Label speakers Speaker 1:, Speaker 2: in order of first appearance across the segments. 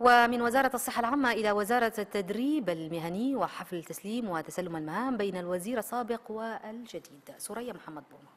Speaker 1: ومن وزارة الصحة العامة إلى وزارة التدريب المهني وحفل التسليم وتسلم المهام بين الوزير السابق والجديد. سوريا محمد بوما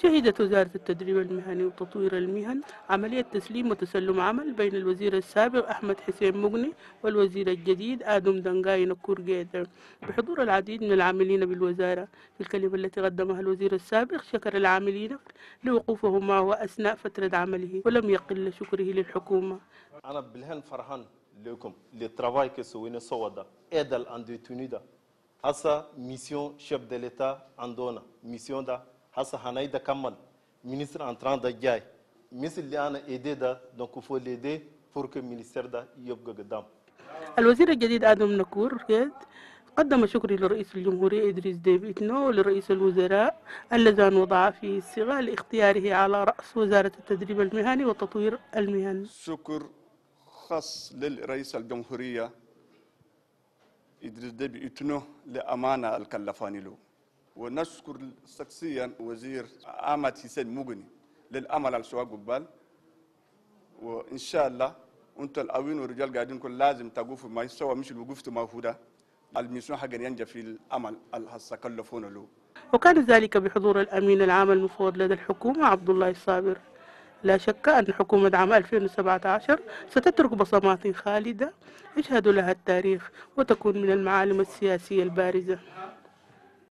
Speaker 2: شهدت وزارة التدريب المهني وتطوير المهن عملية تسليم وتسلم عمل بين الوزير السابق أحمد حسين مغني والوزير الجديد آدم دنقاي نكور جيدر. بحضور العديد من العاملين بالوزارة في الكلمة التي قدمها الوزير السابق شكر العاملين لوقوفهم معه أثناء فترة عمله ولم يقل شكره للحكومة.
Speaker 3: أنا بالهن فرحان لكم للترافاي aide à da hasa mission chef de l'état andona mission da hasa hanay da kamal ministre entrant da jay misil li ana aider da donc il faut l'aider pour que ministère da يبقى قدام
Speaker 2: الوزير الجديد آدم نكور قدم شكري لرئيس الجمهورية إدريس ديب إتنو ولرئيس الوزراء اللذان وضع في الصغة لاختياره على رأس وزارة التدريب المهني وتطوير المهن.
Speaker 4: شكر خاص للرئيس الجمهورية إدريس ديب إتنو لأمانة الكلفاني له. ونشكر شخصيا وزير أحمد حسين مغني للأمل على سواق قبال. وإن شاء الله أنتم الأوين والرجال قاعدين كل لازم تقوفوا ما يسوى مش الوقوف ما الميسون حق ينجى في الأمل الهسا كلفونا له.
Speaker 2: وكان ذلك بحضور الأمين العام المفوض لدى الحكومة عبد الله الصابر. لا شك أن حكومة عام 2017 ستترك بصمات خالدة يشهد لها التاريخ وتكون من المعالم السياسية البارزة.